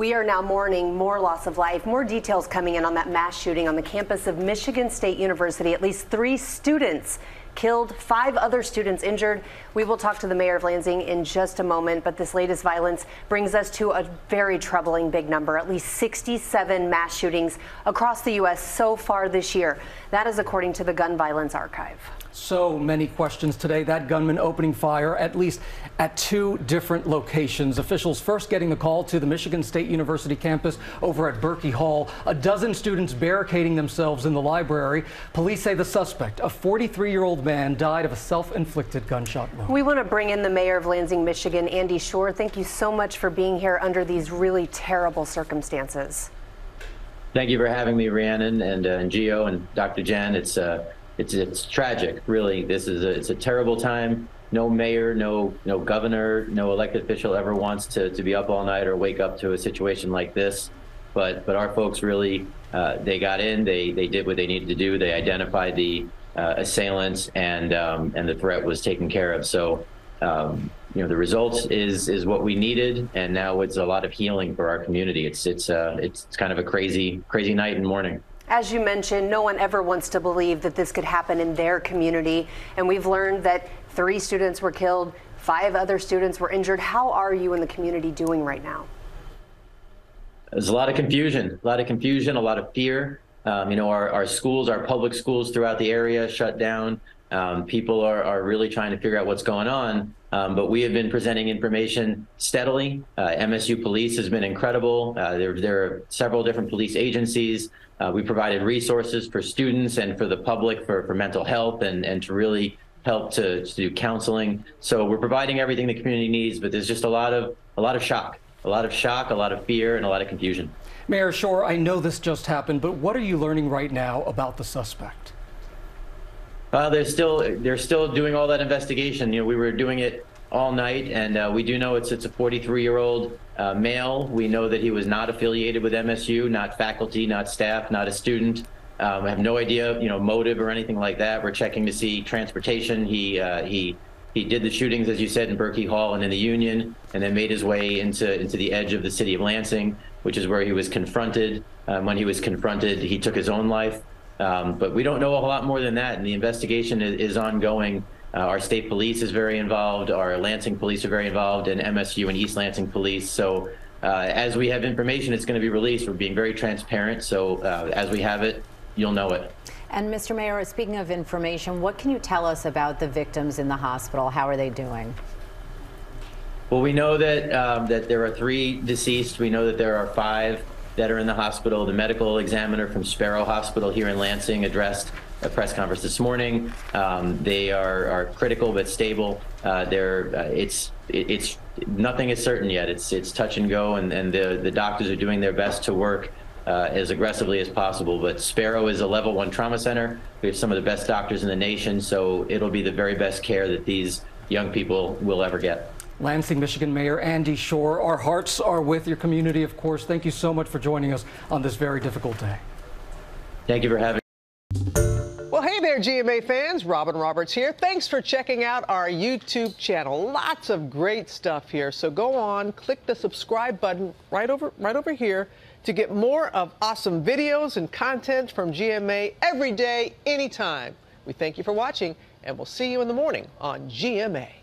We are now mourning more loss of life, more details coming in on that mass shooting on the campus of Michigan State University. At least three students killed, five other students injured. We will talk to the mayor of Lansing in just a moment, but this latest violence brings us to a very troubling big number at least 67 mass shootings across the U.S. so far this year. That is according to the Gun Violence Archive. So many questions today. That gunman opening fire at least at two different locations. Officials first getting the call to the Michigan State University campus over at Berkey Hall. A dozen students barricading themselves in the library. Police say the suspect, a 43 year old man, died of a self inflicted gunshot wound. We want to bring in the mayor of Lansing, Michigan, Andy Schor. Thank you so much for being here under these really terrible circumstances. Thank you for having me, Rhiannon and, uh, and Gio and Dr. Jen. It's uh, it's it's tragic, really. This is a, it's a terrible time. No mayor, no no governor, no elected official ever wants to to be up all night or wake up to a situation like this. But but our folks really uh, they got in. They they did what they needed to do. They identified the uh, assailants and um, and the threat was taken care of. So. Um, you know the result is is what we needed, and now it's a lot of healing for our community. It's it's uh, it's kind of a crazy crazy night and morning. As you mentioned, no one ever wants to believe that this could happen in their community. And we've learned that three students were killed, five other students were injured. How are you in the community doing right now? There's a lot of confusion, a lot of confusion, a lot of fear. Um, you know, our, our schools, our public schools throughout the area shut down. Um, people are, are really trying to figure out what's going on. Um, but we have been presenting information steadily. Uh, MSU Police has been incredible. Uh, there, there are several different police agencies. Uh, we provided resources for students and for the public for, for mental health and, and to really help to, to do counseling. So we're providing everything the community needs, but there's just a lot of a lot of shock, a lot of shock, a lot of fear, and a lot of confusion. Mayor Schor, I know this just happened, but what are you learning right now about the suspect? Uh, they're still they're still doing all that investigation. You know, we were doing it all night, and uh, we do know it's it's a 43 year old uh, male. We know that he was not affiliated with MSU, not faculty, not staff, not a student. Um, I have no idea, you know, motive or anything like that. We're checking to see transportation. He uh, he he did the shootings, as you said, in Berkey Hall and in the Union, and then made his way into into the edge of the city of Lansing, which is where he was confronted. Um, when he was confronted, he took his own life. Um, but we don't know a lot more than that, and the investigation is, is ongoing. Uh, our state police is very involved. Our Lansing police are very involved, and MSU and East Lansing police. So uh, as we have information, it's going to be released. We're being very transparent. So uh, as we have it, you'll know it. And Mr. Mayor, speaking of information, what can you tell us about the victims in the hospital? How are they doing? Well, we know that um, that there are three deceased. We know that there are five that are in the hospital. The medical examiner from Sparrow Hospital here in Lansing addressed a press conference this morning. Um, they are, are critical but stable. Uh, they're, uh, it's it's nothing is certain yet. It's it's touch and go, and, and the the doctors are doing their best to work uh, as aggressively as possible. But Sparrow is a level one trauma center. We have some of the best doctors in the nation, so it'll be the very best care that these young people will ever get. Lansing, Michigan Mayor Andy Schor. Our hearts are with your community, of course. Thank you so much for joining us on this very difficult day. Thank you for having well, hey there, GMA fans. Robin Roberts here. Thanks for checking out our YouTube channel. Lots of great stuff here. So go on, click the subscribe button right over, right over here to get more of awesome videos and content from GMA every day, anytime. We thank you for watching, and we'll see you in the morning on GMA.